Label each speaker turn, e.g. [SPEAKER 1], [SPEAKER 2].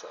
[SPEAKER 1] So